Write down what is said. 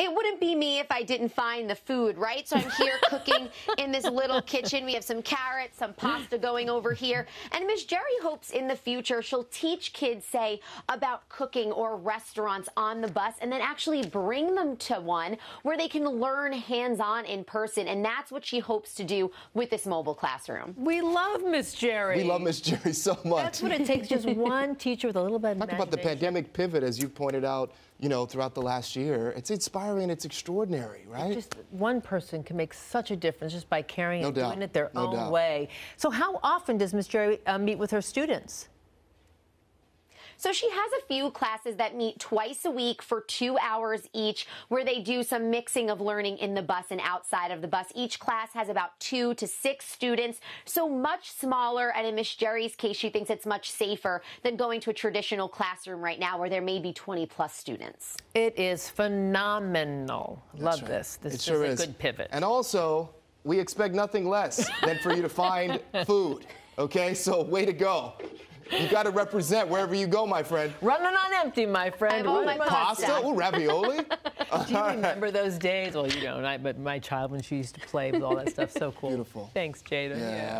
it wouldn't be me if I didn't find the food, right? So I'm here cooking in this little kitchen. We have some carrots, some pasta going over here. And Miss Jerry hopes in the future she'll teach kids, say, about cooking or restaurants on the bus and then actually bring them to one where they can learn hands-on in person. And that's what she hopes to do with this mobile classroom. We love Miss Jerry. We love Miss Jerry so much. That's what it takes, just one teacher with a little bit of Talk about the pandemic pivot, as you pointed out, you know, throughout the last year. It's inspiring, it's extraordinary, right? Just one person can make such a difference just by carrying No and doubt. doing it their No own doubt. way. So how often does Miss Jerry uh, meet with her students? So she has a few classes that meet twice a week for two hours each, where they do some mixing of learning in the bus and outside of the bus. Each class has about two to six students, so much smaller. And in Miss Jerry's case, she thinks it's much safer than going to a traditional classroom right now where there may be 20 plus students. It is phenomenal. Love right. this. This it is sure a is. good pivot. And also, we expect nothing less than for you to find food. Okay, so way to go. You got to represent wherever you go, my friend. Running on empty, my friend. I have all Running my on- Pasta, ooh, ravioli. Do you remember those days? Well, you don't. I, but my child, when she used to play with all that stuff, so cool. Beautiful. Thanks, Jada. Yeah.